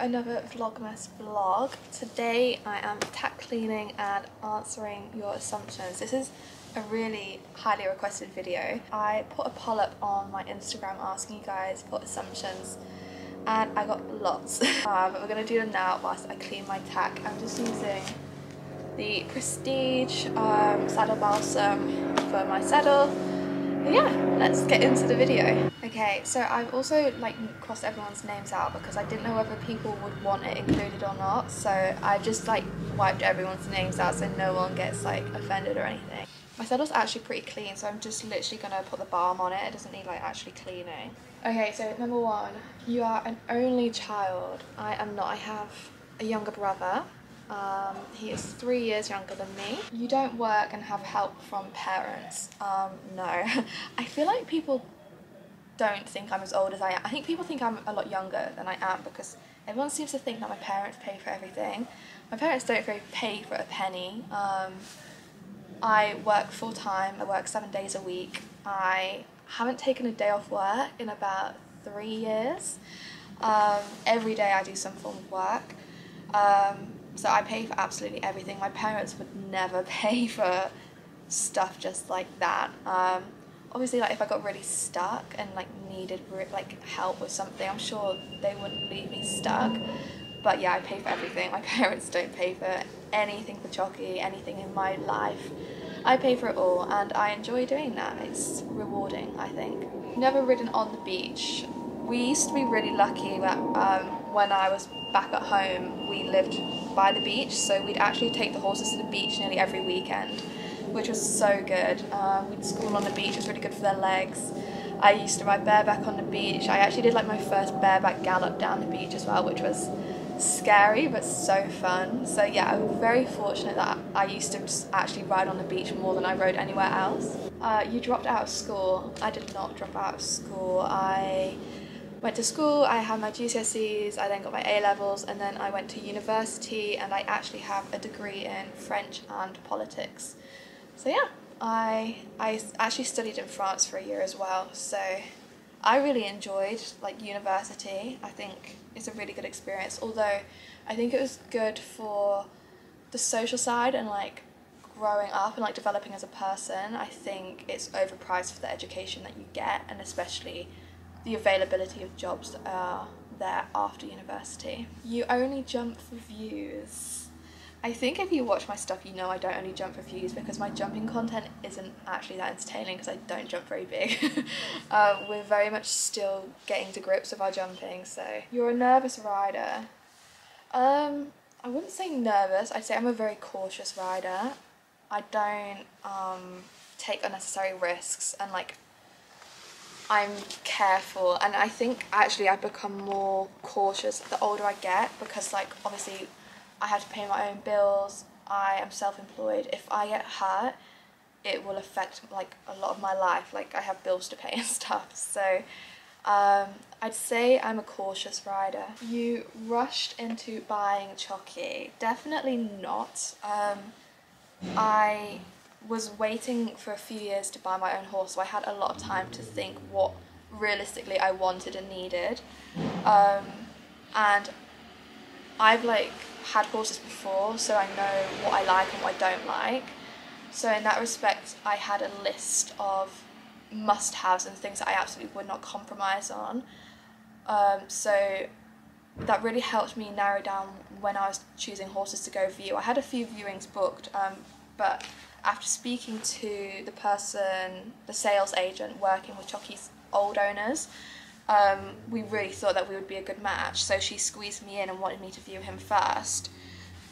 another Vlogmas vlog. Today I am tack cleaning and answering your assumptions. This is a really highly requested video. I put a poll up on my Instagram asking you guys for assumptions and I got lots. uh, but we're going to do them now whilst I clean my tack. I'm just using the Prestige um, Saddle Balsam for my saddle yeah, let's get into the video. Okay, so I've also like crossed everyone's names out because I didn't know whether people would want it included or not. So I've just like wiped everyone's names out so no one gets like offended or anything. My saddle's actually pretty clean, so I'm just literally gonna put the balm on it. It doesn't need like actually cleaning. Okay, so number one, you are an only child. I am not. I have a younger brother um, he is three years younger than me. You don't work and have help from parents. Um, no. I feel like people don't think I'm as old as I am. I think people think I'm a lot younger than I am because everyone seems to think that my parents pay for everything. My parents don't really pay for a penny. Um, I work full time, I work seven days a week. I haven't taken a day off work in about three years. Um, every day I do some form of work. Um, so I pay for absolutely everything. My parents would never pay for stuff just like that. Um, obviously, like if I got really stuck and like needed like help with something, I'm sure they wouldn't leave me stuck. But yeah, I pay for everything. My parents don't pay for anything for Chocky, anything in my life. I pay for it all, and I enjoy doing that. It's rewarding, I think. Never ridden on the beach. We used to be really lucky that um, when I was back at home, we lived by the beach, so we'd actually take the horses to the beach nearly every weekend, which was so good. Um, we'd school on the beach, it was really good for their legs. I used to ride bareback on the beach. I actually did like my first bareback gallop down the beach as well, which was scary but so fun. So yeah, I'm very fortunate that I used to actually ride on the beach more than I rode anywhere else. Uh, you dropped out of school. I did not drop out of school. I went to school, I had my GCSEs, I then got my A levels, and then I went to university and I actually have a degree in French and politics. So yeah, I I actually studied in France for a year as well. So I really enjoyed like university. I think it's a really good experience. Although I think it was good for the social side and like growing up and like developing as a person. I think it's overpriced for the education that you get and especially the availability of jobs that are there after university. You only jump for views. I think if you watch my stuff, you know I don't only jump for views because my jumping content isn't actually that entertaining because I don't jump very big. um, we're very much still getting to grips with our jumping, so you're a nervous rider. Um, I wouldn't say nervous, I'd say I'm a very cautious rider. I don't um, take unnecessary risks and like I'm careful and I think actually I've become more cautious the older I get because like obviously I have to pay my own bills I am self-employed if I get hurt it will affect like a lot of my life like I have bills to pay and stuff so um, I'd say I'm a cautious rider. You rushed into buying Chocky. Definitely not. Um, I was waiting for a few years to buy my own horse, so I had a lot of time to think what realistically I wanted and needed. Um, and I've like had horses before, so I know what I like and what I don't like. So in that respect, I had a list of must-haves and things that I absolutely would not compromise on. Um, so that really helped me narrow down when I was choosing horses to go view. I had a few viewings booked, um, but after speaking to the person, the sales agent working with Chucky's old owners, um, we really thought that we would be a good match. So she squeezed me in and wanted me to view him first.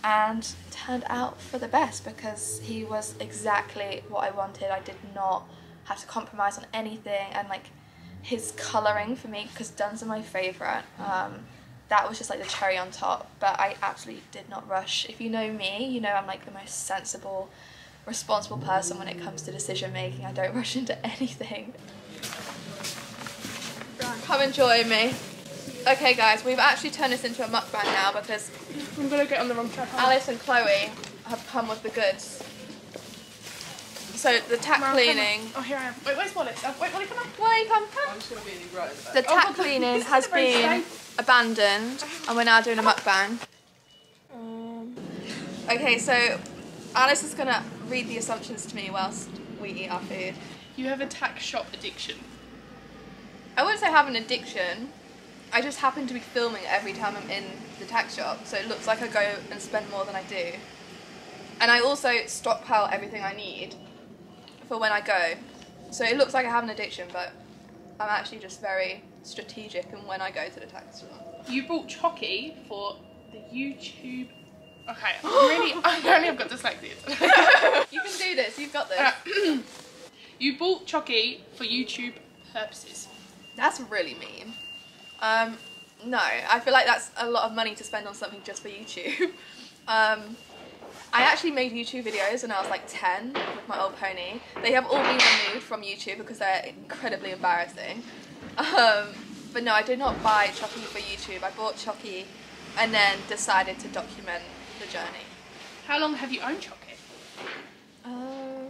And it turned out for the best because he was exactly what I wanted. I did not have to compromise on anything. And like his colouring for me, because duns are my favourite, um, that was just like the cherry on top. But I absolutely did not rush. If you know me, you know I'm like the most sensible responsible person when it comes to decision making. I don't rush into anything. Come and join me. Okay guys, we've actually turned this into a mukbang now because I'm gonna get on the wrong track. Alice and Chloe have come with the goods. So the tack Where am I cleaning. Oh, here I am. Wait, where's Wally? Uh, wait, Wally, come on. Why come? I'm just gonna be right in the back. The Oh, tack God, cleaning has been stable- abandoned, and we're now doing a mukbang. Um, okay, so Alice is gonna read the assumptions to me whilst we eat our food. You have a tack shop addiction. I wouldn't say I have an addiction. I just happen to be filming every time I'm in the tack shop, so it looks like I go and spend more than I do. And I also stockpile everything I need for when I go. So it looks like I have an addiction, but I'm actually just very strategic in when I go to the shop. You bought Chocky for the YouTube. Okay, I'm really. I only have got dyslexia. You can do this, you've got this. Uh, you bought Chocky for YouTube purposes. That's really mean. Um, no, I feel like that's a lot of money to spend on something just for YouTube. Um, I actually made YouTube videos when I was like 10 with my old pony. They have all been removed from YouTube because they're incredibly embarrassing. Um, but no, I did not buy Chucky for YouTube. I bought Chucky and then decided to document the journey. How long have you owned Chucky? Um,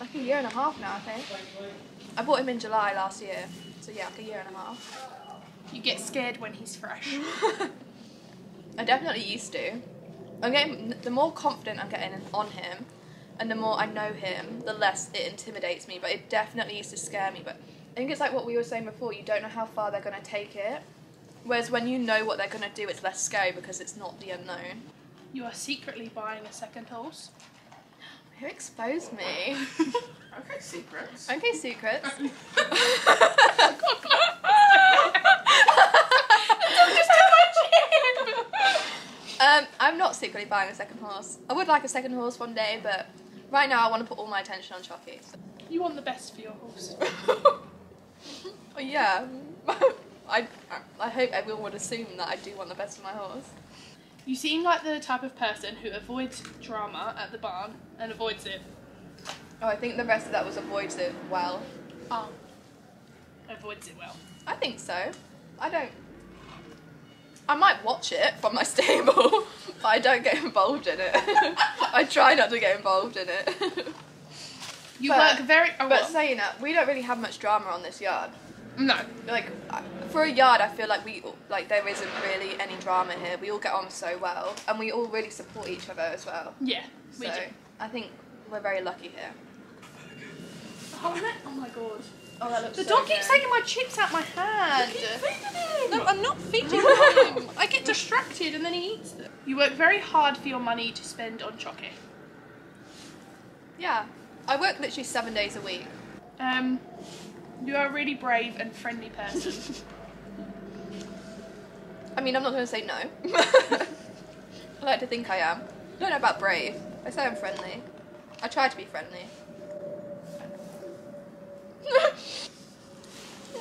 like a year and a half now, I think. I bought him in July last year, so yeah, like a year and a half. You get scared when he's fresh. I definitely used to. I'm getting the more confident I'm getting on him, and the more I know him, the less it intimidates me. But it definitely used to scare me. But I think it's like what we were saying before. You don't know how far they're gonna take it. Whereas when you know what they're gonna do, it's less scary because it's not the unknown. You are secretly buying a second horse. Who exposed me? Okay, secrets. okay, secrets. um, I'm not secretly buying a second horse. I would like a second horse one day, but right now I want to put all my attention on Chucky. You want the best for your horse. Oh, yeah. I, I hope everyone would assume that I do want the best for my horse. You seem like the type of person who avoids drama at the barn and avoids it. Oh, I think the rest of that was avoided well. Oh. Avoids it well. I think so. I don't. I might watch it from my stable, but I don't get involved in it. I try not to get involved in it. You But- work very. Oh, but what? saying that, we don't really have much drama on this yard. no. Like for a yard, I feel like we like there isn't really any drama here. We all get on so well, and we all really support each other as well. Yeah, we so do. I think we're very lucky here. No. oh my god. Oh, that looks The so dog keeps taking my chips out my hand. No, I'm not feeding him. I get distracted and then he eats them. You work very hard for your money to spend on Chocky. Yeah, I work literally seven days a week. Um, you are a really brave and friendly person. I mean, I'm not going to say no. I like to think I am. I don't know about brave. I say I'm friendly. I try to be friendly.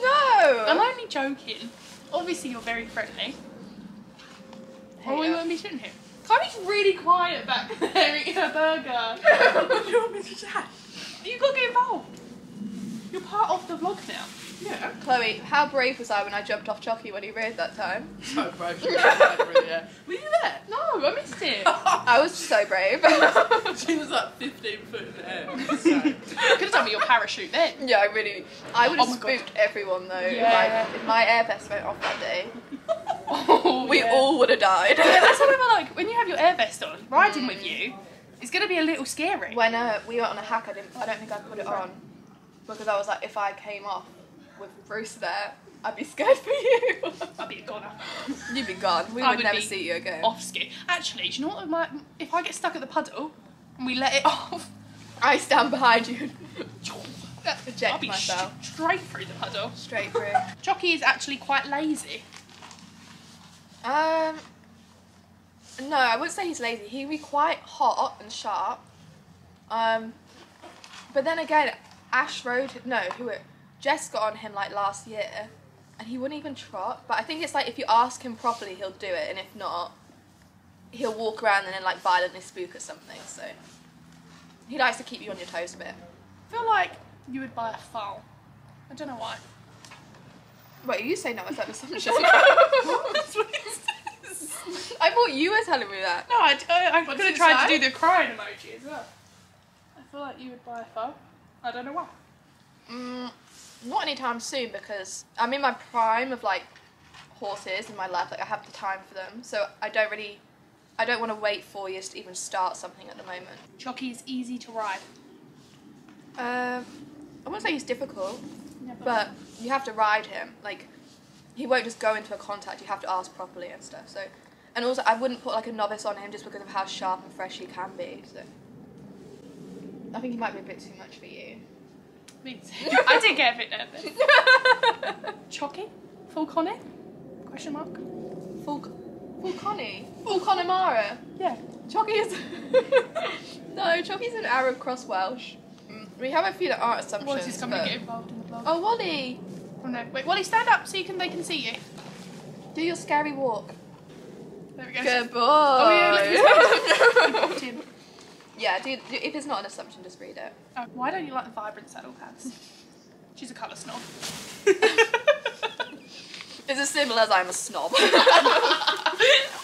no! I'm only joking. Obviously, you're very friendly. Or we uh, Hater. wouldn't be sitting here. Chloe's really quiet back there eating her burger. what do you want me to say? you got to get involved. You're part of the vlog now. Yeah. Chloe, how brave was I when I jumped off Chucky when he reared that time? So brave. She was really, yeah. Were you there? No, I missed it. I was so brave. she was like 15 foot in the air. So, You could have done me your parachute then. yeah, I really. I would have Oh my God. spooked everyone though. Yeah. If, if my air vest went off that day, Oh, we yeah. all would have died. Yeah, that's what I'm like. When you have your air vest on, riding with you, it's gonna be a little scary. when uh, we went on a hack, I didn't. I don't think I put it on because I was like, if I came off with Bruce there, I'd be scared for you. I'd be a goner. You'd be gone. We I would, would never be see you again. Off ski. Actually, do you know what? My, if I get stuck at the puddle and we let it off, I stand behind you. Eject I'll be myself. st- straight through the puddle. Straight through. Chocky is actually quite lazy. Um. No, I wouldn't say he's lazy. He'd be quite hot and sharp. Um. But then again, Ash Road. no, who it? Jess got on him like last year, and he wouldn't even trot. But I think it's like if you ask him properly, he'll do it, and if not, he'll walk around and then like violently spook at something. So he likes to keep you on your toes a bit. I feel like you would buy a foal. I don't know why. Wait, you say no? That an assumption? That's what it says. I thought you were telling me that. No, I, I, I What could have did it tried to do the crying emoji as well. I feel like you would buy a foal. I don't know why. Mm, not anytime soon because I'm in my prime of like horses in my life. Like I have the time for them, so I don't really, I don't want to wait four years to even start something at the moment. Chucky is easy to ride. Um, I wouldn't say he's difficult, but you have to ride him. Like he won't just go into a contact. You have to ask properly and stuff. So, and also I wouldn't put like a novice on him just because of how sharp and fresh he can be. So, I think he might be a bit too much for you. Me. I did get a bit nervous. Chocky? Full Connie? Question mark. Full, full Connie, full Connemara. Yeah. Chocky is no, Chocky's an Arab cross Welsh. Mm, We have a few that aren't assumptions. Wally's coming but- to get involved in the vlog. Oh, Wally, Oh no. Wait, Wally, stand up so you can they can see you. do your scary walk. There we go. Good boy. Oh yeah, look, he's him. Yeah, do, do- if it's not an assumption, just read it. Oh, why don't you like the vibrant saddle pads? She's a colour snob. It's as simple as I'm a snob.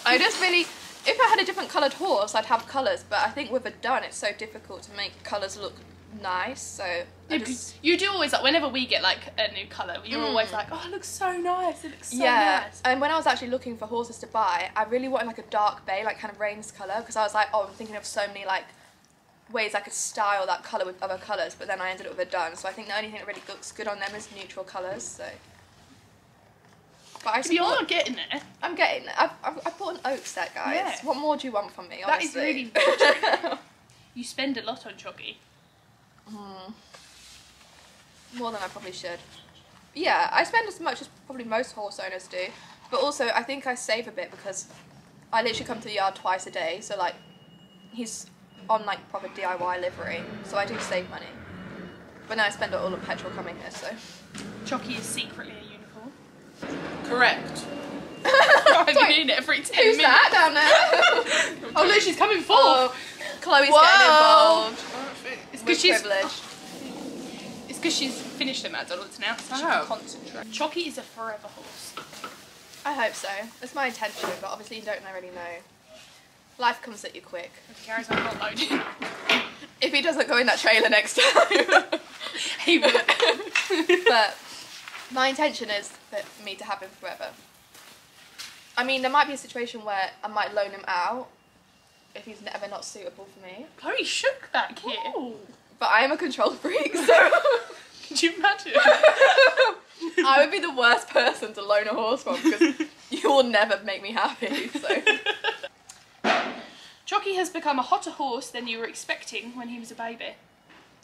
I just really, if I had a different coloured horse, I'd have colours. But I think with a dun, it's so difficult to make colours look nice. So I Yeah, just, you do always like whenever we get like a new colour, you're Mm. always like, oh, it looks so nice. It looks so yeah. nice. And when I was actually looking for horses to buy, I really wanted like a dark bay, like kind of Rain's colour, because I was like, oh, I'm thinking of so many like ways I could style that colour with other colours. But then I ended up with a dun. So I think the only thing that really looks good on them is neutral colours. So. But I If you're not getting it. I'm getting. I've, I've, I've bought an oak set, guys. Yeah. What more do you want from me? That is Honestly? really you spend a lot on Chocky. Hmm. More than I probably should. Yeah, I spend as much as probably most horse owners do, but also I think I save a bit because I literally come to the yard twice a day. So like, he's on like proper DIY livery, so I do save money. But now I spend it all on petrol coming here, so. Chocky is secretly a unicorn. Correct. I'm Sorry, in every 10 Who's minutes. that down there? Oh, look, she's coming forward. oh, Chloe's Whoa. getting involved. it's because she's privileged. Oh. it's because she's finished at McDonald's now, so she Oh. can concentrate. Chocky is a forever horse. I hope so. That's my intention, but obviously you don't really know. Life comes at you quick. If Gary's not loading, If he doesn't go in that trailer next time. he will. but my intention is for me to have him forever. I mean, there might be a situation where I might loan him out if he's ever not suitable for me. Chloe shook that kid. But I am a control freak, so Could you imagine? I would be the worst person to loan a horse from because you will never make me happy. So Chocky has become a hotter horse than you were expecting when he was a baby.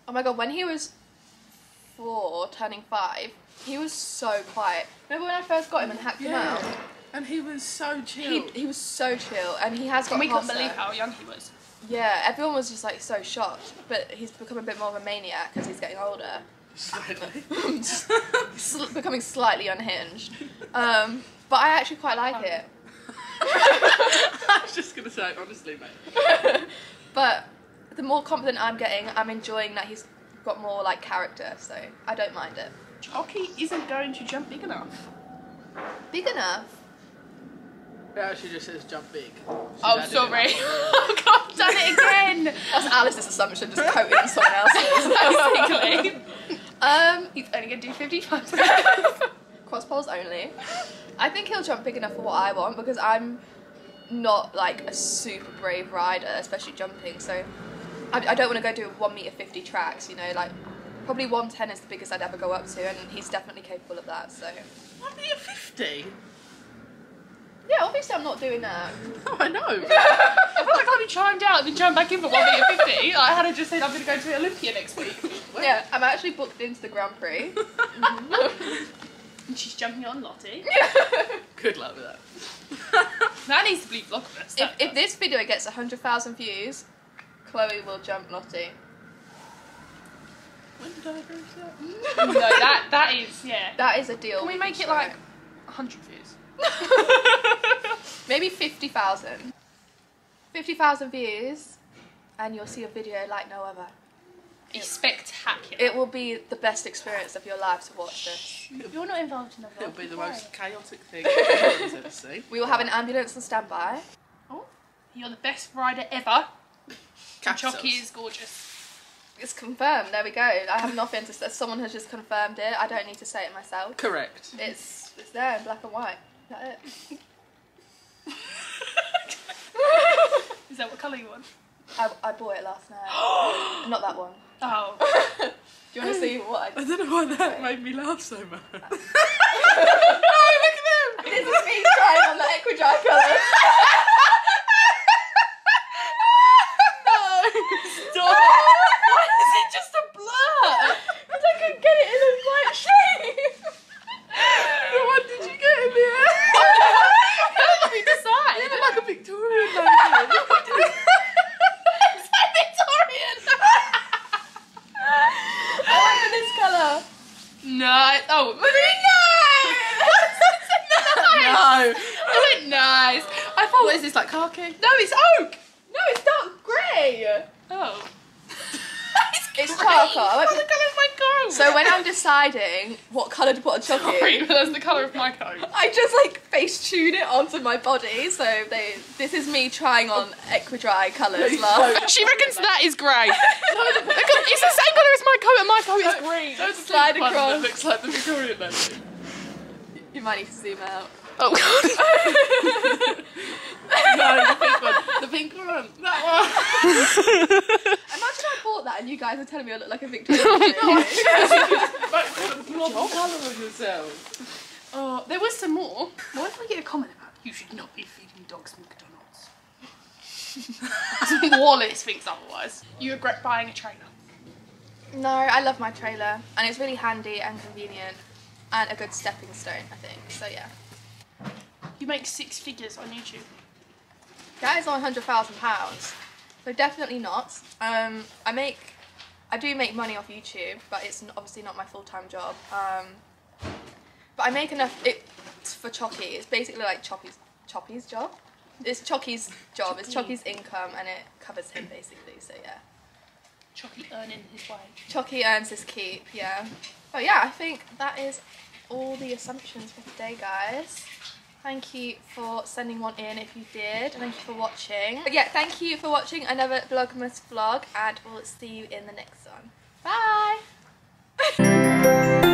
Oh my god, when he was four, turning five, he was so quiet. Remember when I first got him and hacked him out? And he was so He, chill. he was so chill, and he has got. And we couldn't believe how young he was. Yeah, everyone was just like so shocked, but he's become a bit more of a maniac as he's getting older, Slightly. Sl- becoming slightly unhinged. Um, but I actually quite like it. I was just gonna say, honestly, mate. but the more confident I'm getting, I'm enjoying that he's got more like character, so I don't mind it. Chocky isn't going to jump big enough. Big enough. It actually just says jump big. She's Oh, sorry. oh, God, I've done it again. That's Alice's assumption, just coated on someone else's. Um, He's only going to do 55 cross poles only. I think he'll jump big enough for what I want because I'm not like a super brave rider, especially jumping. So I, I don't want to go do a one meter fifty tracks. You know, like probably one ten is the biggest I'd ever go up to, and he's definitely capable of that. So One meter fifty. yeah, obviously I'm not doing that. Oh, I know. I feel like I'll be chimed out and then chimed back in for 1 meter 50. I had to just said I'm going to go to Olympia next week. Yeah, I'm actually booked into the Grand Prix. Mm-hmm. And she's jumping on Lottie. Good luck with that. That needs to be vlogmas. if, if this video gets hundred thousand views, Chloe will jump Lottie. When did I agree to that? no, that, that is, yeah. That is a deal. Can we make it like 100 views? Maybe 50,000. 50,000 views, and you'll see a video like no other. It's spectacular. It will be the best experience of your life to watch this. You're not involved in the vlog. It'll be the why? most chaotic thing anyone's ever seen. We will have an ambulance on standby. Oh, You're the best rider ever. Capitals. Chocky is gorgeous. It's confirmed. There we go. I have nothing to say. Someone has just confirmed it. I don't need to say it myself. Correct. It's it's there in black and white. Is that it? Is that what colour you want? I, I bought it last night. Not that one. Oh. Do you want to see what I? I don't know why that made me laugh so much. oh, look at them! This is me trying on the Equidry colour. no! Stop! Why is it just a blur? Because I couldn't get it in a right shape. what did you get in there? Let me decide. You look like a Victorian lady. Is that Victorian? I like this colour. No. Oh. no. I went nice. I thought, what is khaki? No, it's oak. No, it's dark grey. Oh. It's grey. charcoal. I That's the colour of my coat. So when I'm deciding what colour to put on Sorry, chocolate, but that's the colour of my coat. I just like face tune it onto my body. So they, this is me trying on Equidry colours. last. She reckons that is grey. it's the same colour as my coat, and my coat is green. Don't Slide across. That looks like the Victorian lady. You might need to zoom out. Oh god. No, the pink one. The pink one. That one. Imagine I bought that and you guys are telling me I look like a Victorian. lady. But blob colour of yourself. Oh, there was some more. Why did I get a comment about you should not be feeding dogs McDonald's? Wallace thinks otherwise. You regret buying a trailer. no, I love my trailer and it's really handy and convenient and a good stepping stone, I think. So yeah. You make six figures on YouTube. That is on hundred thousand pounds. So definitely not. Um, I make, I do make money off YouTube, but it's obviously not my full time job. Um, but I make enough. It for Chocky. It's basically like Choppy's Choppy's job. It's Chocky's job. It's Chocky. Chocky's income, and it covers him basically. So yeah, Chucky earning his wage. Chocky earns his keep. Yeah. But yeah, I think that is all the assumptions for today, guys. Thank you for sending one in if you did. Thank you for watching. But yeah, thank you for watching another Vlogmas vlog and we'll see you in the next one. Bye!